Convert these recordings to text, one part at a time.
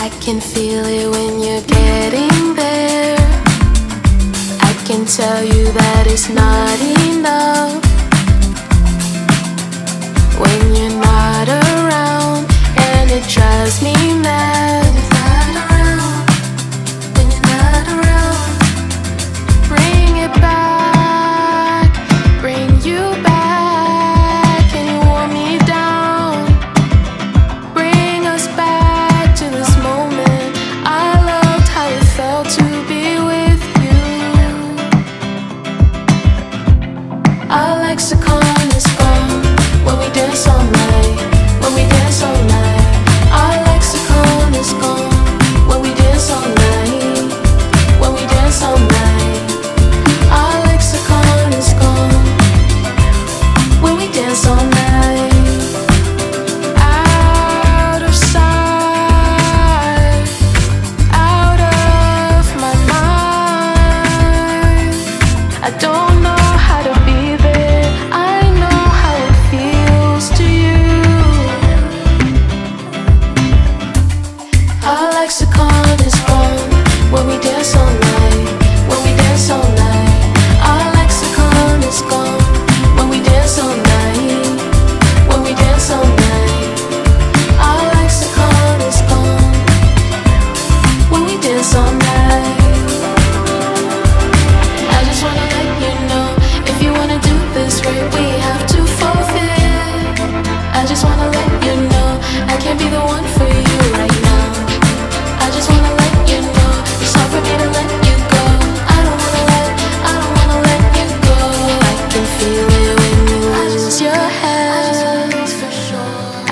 I can feel it when you're getting there. I can tell you that it's not enough. When you're not around, and it drives me mad. Lexicon.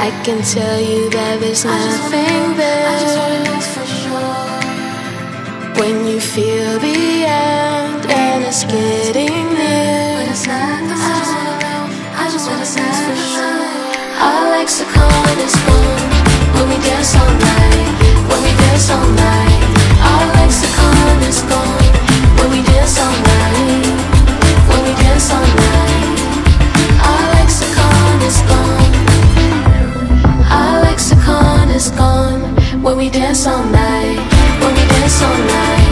I can tell you that there's nothing there. When we dance all night, when we dance all night.